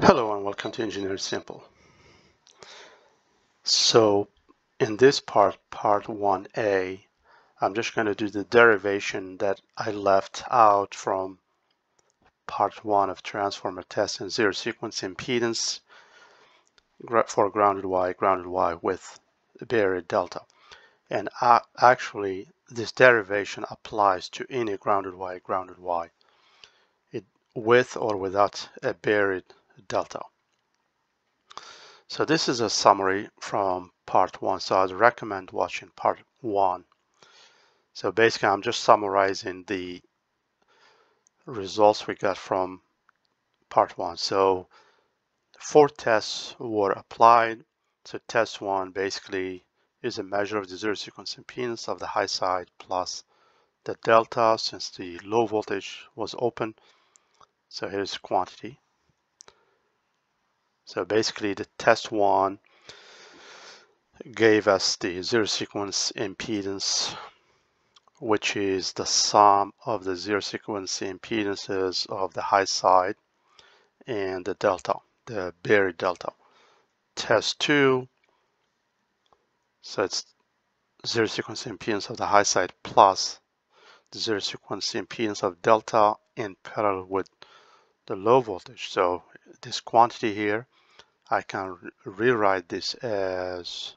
Hello and welcome to Engineering Simple. So in this part, part 1a, I'm just going to do the derivation that I left out from part 1 of transformer test and zero sequence impedance for grounded Y, grounded Y with buried delta. And uh, actually, this derivation applies to any grounded Y, grounded Y, it, with or without a buried delta. So this is a summary from part one. So I'd recommend watching part one. So basically I'm just summarizing the results we got from part one. So four tests were applied. So test one basically is a measure of the zero sequence impedance of the high side plus the delta since the low voltage was open. So here's quantity. So basically the test one gave us the zero sequence impedance, which is the sum of the zero sequence impedances of the high side and the delta, the buried delta. Test two, so it's zero sequence impedance of the high side plus the zero sequence impedance of delta in parallel with the low voltage. So this quantity here I can rewrite this as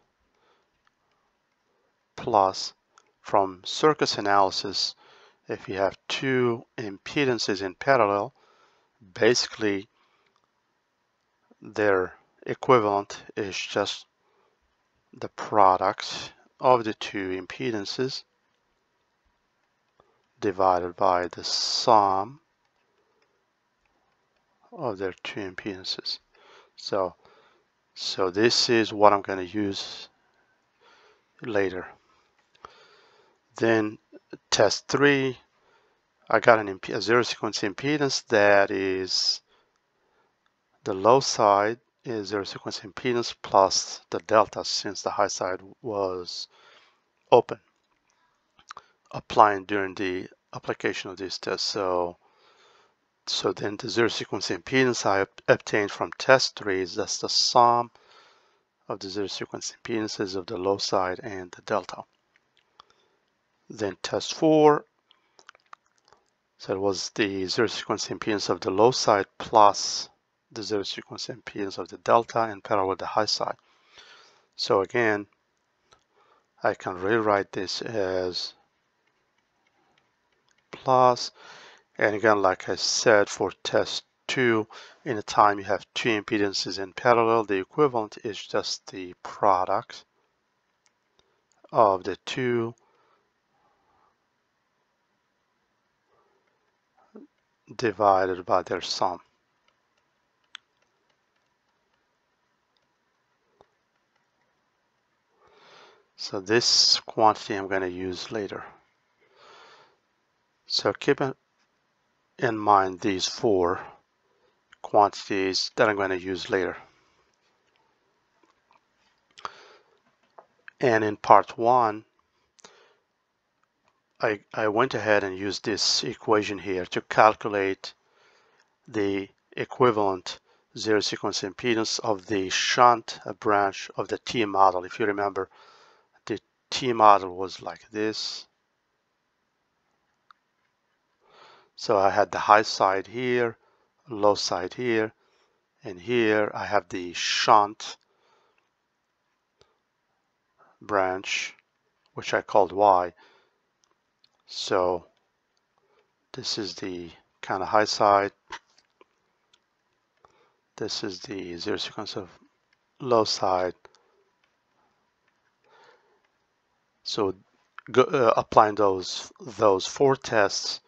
plus from circuit analysis if you have two impedances in parallel basically their equivalent is just the product of the two impedances divided by the sum of their two impedances so, so this is what I'm going to use later. Then test three, I got an a zero sequence impedance that is the low side is zero sequence impedance plus the delta since the high side was open applying during the application of this test. So so then the zero sequence impedance I obtained from test 3 is that's the sum of the zero sequence impedances of the low side and the delta. Then test 4, so it was the zero sequence impedance of the low side plus the zero sequence impedance of the delta in parallel with the high side. So again, I can rewrite this as plus and again, like I said, for test two, in a time you have two impedances in parallel, the equivalent is just the product of the two divided by their sum. So this quantity I'm going to use later. So keep in mind these four quantities that I'm going to use later. And in part one, I, I went ahead and used this equation here to calculate the equivalent zero sequence impedance of the shunt branch of the T model. If you remember, the T model was like this So I had the high side here, low side here, and here I have the shunt branch, which I called Y. So this is the kind of high side. This is the zero sequence of low side. So go, uh, applying those those four tests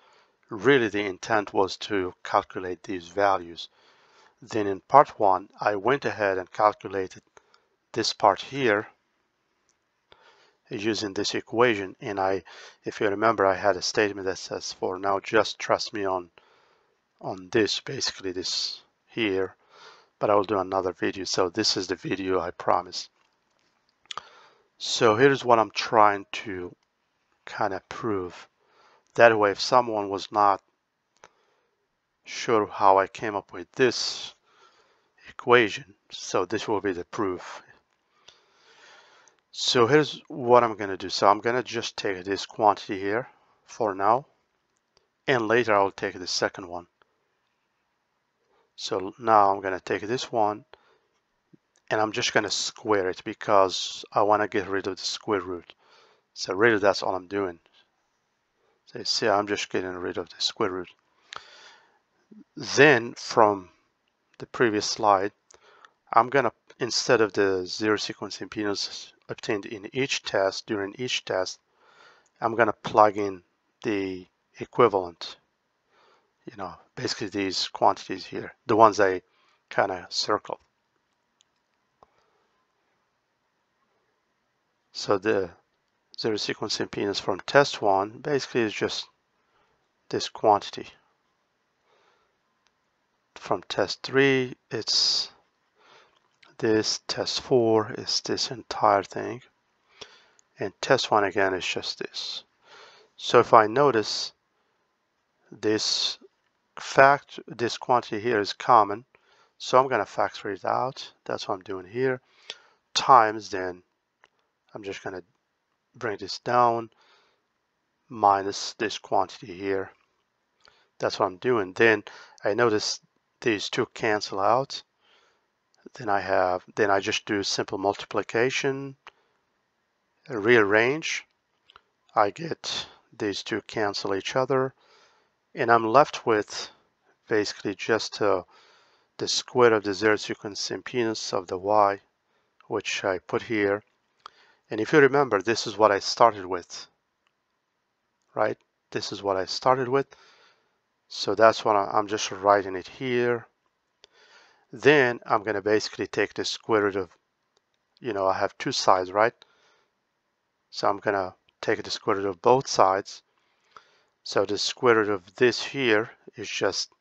really the intent was to calculate these values. Then in part one, I went ahead and calculated this part here using this equation. And I, if you remember, I had a statement that says for now, just trust me on, on this, basically this here, but I will do another video. So this is the video I promised. So here's what I'm trying to kind of prove. That way, if someone was not sure how I came up with this equation. So this will be the proof. So here's what I'm going to do. So I'm going to just take this quantity here for now. And later I'll take the second one. So now I'm going to take this one and I'm just going to square it because I want to get rid of the square root. So really that's all I'm doing. So see I'm just getting rid of the square root. Then from the previous slide, I'm going to, instead of the zero sequence impedance obtained in each test, during each test, I'm going to plug in the equivalent, you know, basically these quantities here, the ones I kind of circle. So the zero sequence impedance from test one basically is just this quantity. From test three, it's this, test four is this entire thing, and test one again is just this. So if I notice this fact, this quantity here is common, so I'm going to factor it out. That's what I'm doing here. Times then, I'm just going to bring this down minus this quantity here. That's what I'm doing. Then I notice these two cancel out. Then I have, then I just do simple multiplication, rearrange. I get these two cancel each other. And I'm left with basically just uh, the square of the zero sequence impedance of the y, which I put here. And if you remember, this is what I started with, right? This is what I started with. So that's what I'm just writing it here. Then I'm going to basically take the square root of, you know, I have two sides, right? So I'm going to take the square root of both sides. So the square root of this here is just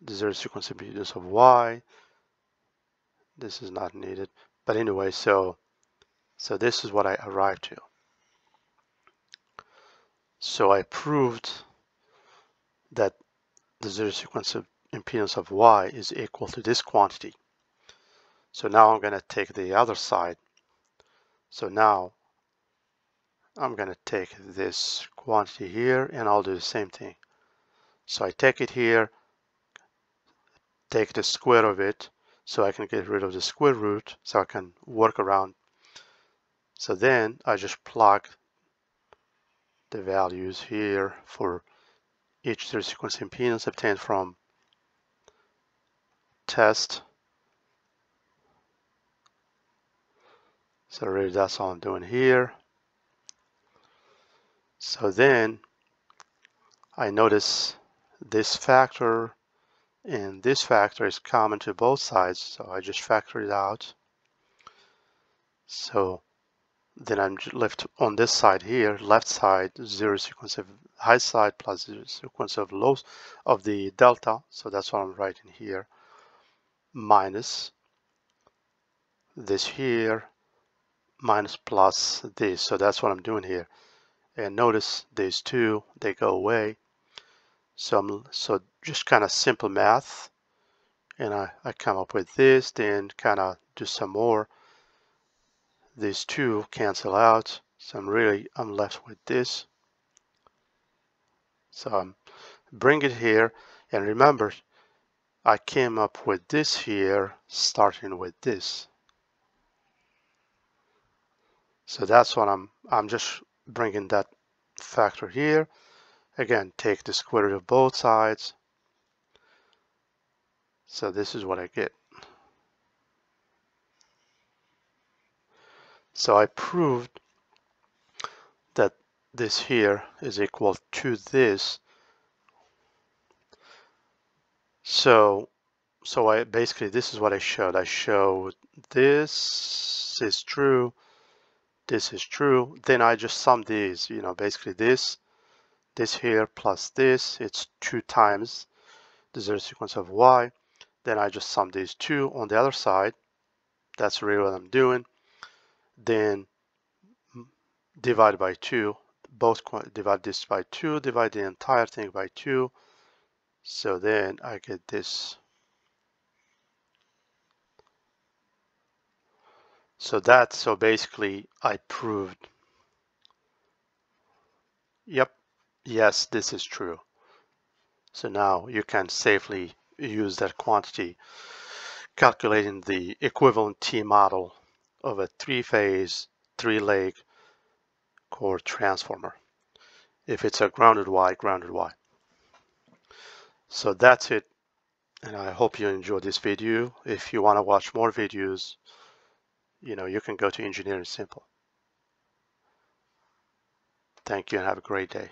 the zero sequence impedance of y. This is not needed. But anyway, so so this is what I arrived to. So I proved that the zero sequence of impedance of y is equal to this quantity. So now I'm going to take the other side. So now I'm going to take this quantity here and I'll do the same thing. So I take it here, take the square of it so I can get rid of the square root so I can work around so then I just plug the values here for each zero sequence impedance obtained from test. So really that's all I'm doing here. So then I notice this factor and this factor is common to both sides. So I just factor it out. So then I'm left on this side here, left side, zero sequence of high side plus zero sequence of low of the delta. So that's what I'm writing here, minus this here, minus plus this. So that's what I'm doing here. And notice these two, they go away. So I'm, so just kind of simple math. And I, I come up with this, then kind of do some more these two cancel out. So I'm really, I'm left with this. So I'm bring it here. And remember, I came up with this here, starting with this. So that's what I'm, I'm just bringing that factor here. Again, take the square root of both sides. So this is what I get. So I proved that this here is equal to this. So, so I basically, this is what I showed. I showed this is true, this is true. Then I just sum these, you know, basically this, this here plus this, it's two times the zero sequence of y. Then I just sum these two on the other side. That's really what I'm doing then divide by 2, both divide this by 2, divide the entire thing by 2. So then I get this. So that, so basically I proved, yep, yes, this is true. So now you can safely use that quantity calculating the equivalent T model of a three-phase, three-leg core transformer. If it's a grounded Y, grounded Y. So that's it. And I hope you enjoyed this video. If you want to watch more videos, you know, you can go to Engineering Simple. Thank you and have a great day.